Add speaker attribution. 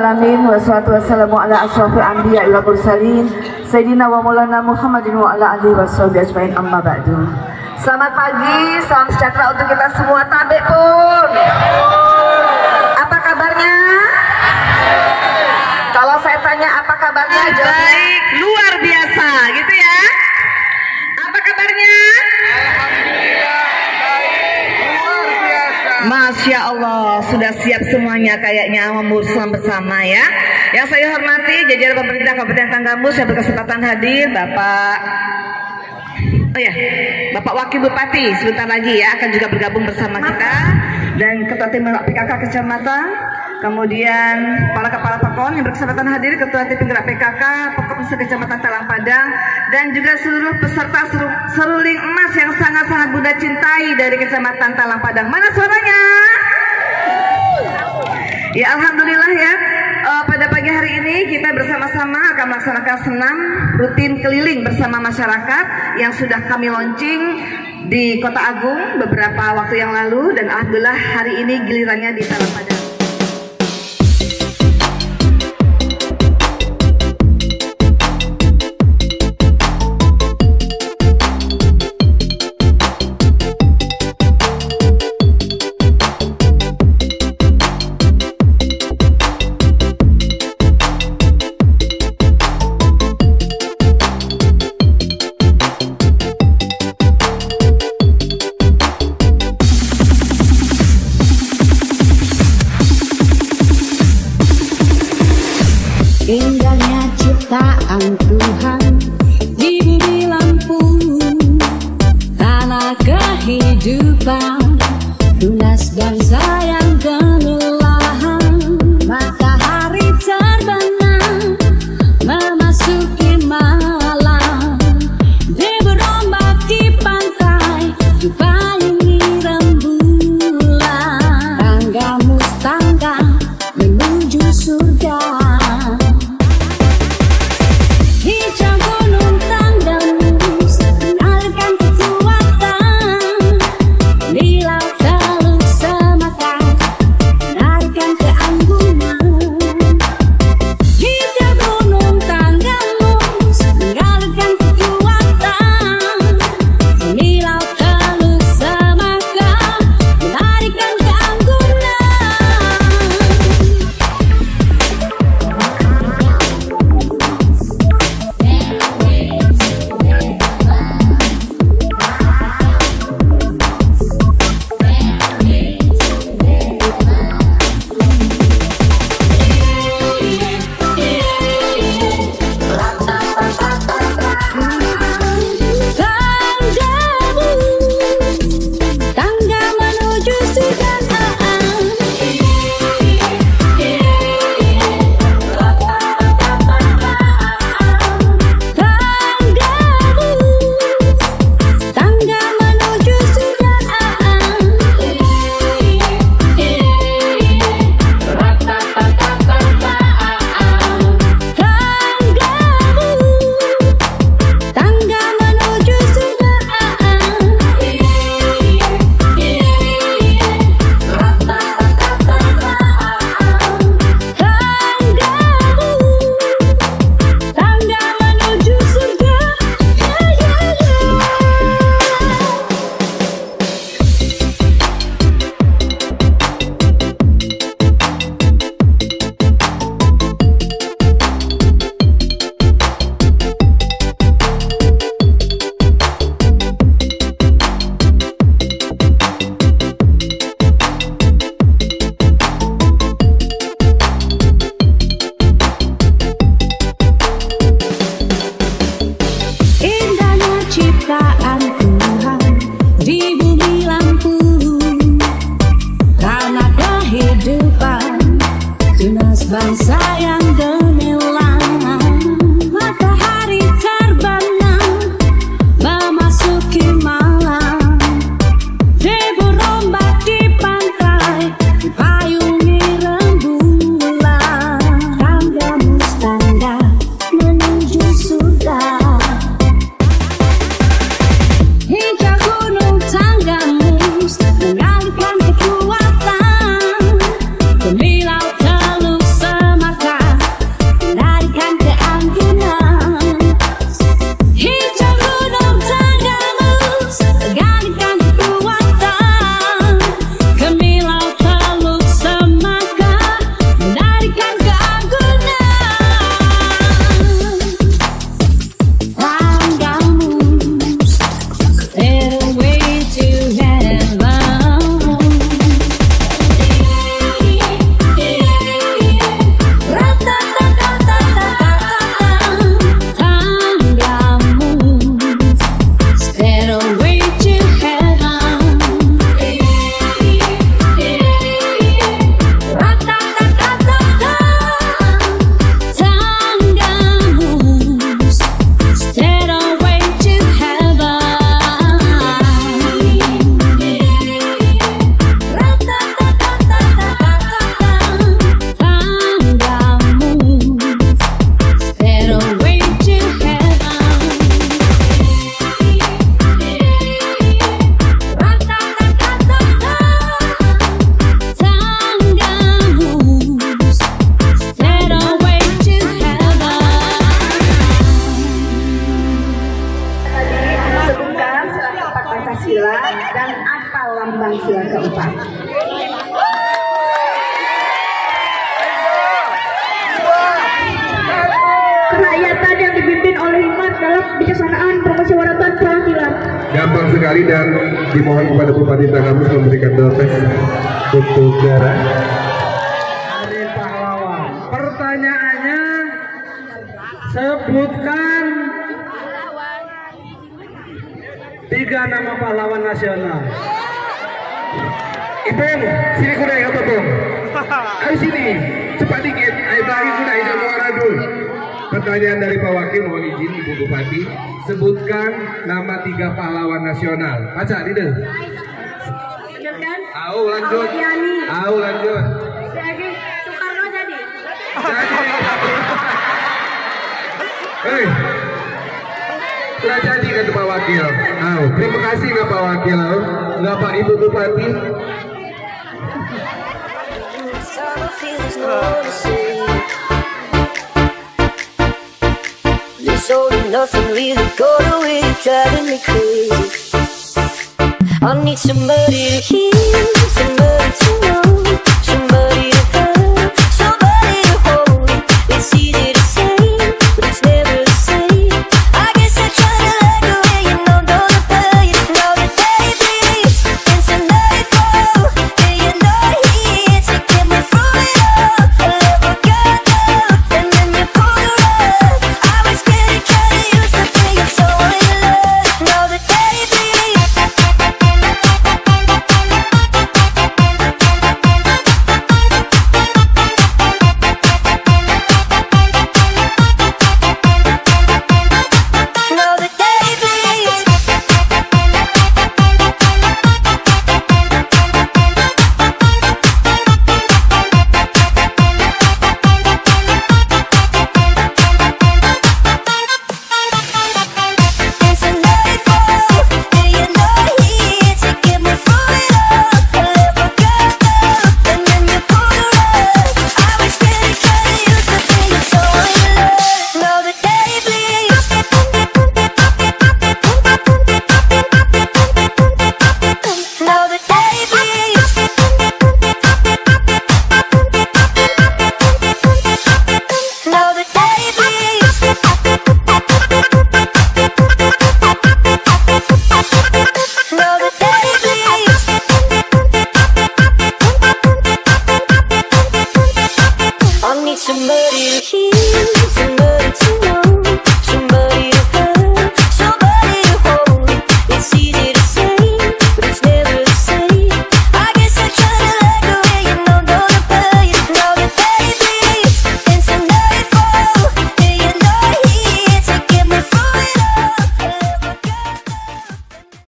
Speaker 1: Alhamdulillahirrahmanirrahim Wassalatu wassalamu ala asrafil anbiya ila mursalin. Sayyidina wa maulana Muhammadin wa ala alihi wa sahbihi ajmain. Amma ba'du. Selamat pagi, salam sejahtera untuk kita semua. Tabek pun. Apa kabarnya? Kalau saya tanya apa kabarnya? Baik, Masya Allah, sudah siap semuanya kayaknya memuruskan bersama ya. Yang saya hormati jajaran pemerintah Kabupaten Tanggamus yang berkesempatan hadir, Bapak Oh ya, Bapak Wakil Bupati sebentar lagi ya akan juga bergabung bersama kita dan Ketua Tim PKK Kecamatan, kemudian para kepala pakon yang berkesempatan hadir, Ketua Tim Penggerak PKK, Pokoknya Kecamatan Talang Padang, dan juga seluruh peserta seru, seruling emas yang sangat-sangat Bunda cintai dari Kecamatan Talang Padang. Mana suaranya? Ya Alhamdulillah ya. Uh, pada pagi hari ini kita bersama-sama akan melaksanakan senam rutin keliling bersama masyarakat yang sudah kami launching di Kota Agung beberapa waktu yang lalu. Dan Alhamdulillah hari ini gilirannya di Talang Padang.
Speaker 2: dan apa lambang sila keempat?
Speaker 3: Kerakyatan yang dipimpin oleh hikmat dalam kebijaksanaan permusyawaratan perwakilan.
Speaker 4: Gampang sekali dan dimohon kepada Bupati Tanggamus memberikan dompet untuk darah.
Speaker 5: Hari pahlawan. Pertanyaannya sebutkan tiga nama pahlawan nasional.
Speaker 4: Ipung, sini kuda yang apa Bung? Ayo sini, cepat dikit. Ayo lagi kuda yang muara dulu. Pertanyaan dari Pak Wakil, mohon izin Ibu Bupati, sebutkan nama tiga pahlawan nasional. Baca, tidak.
Speaker 3: Sebutkan.
Speaker 4: Au lanjut. Au lanjut.
Speaker 3: Lagi Soekarno jadi.
Speaker 4: Jadi. Hei. Sudah jadi kan Pak Wakil. Au, terima kasih nggak Pak Wakil. Nggak Pak Ibu Bupati.
Speaker 6: Nothing really got away, driving me crazy. I need somebody to hear, somebody to know,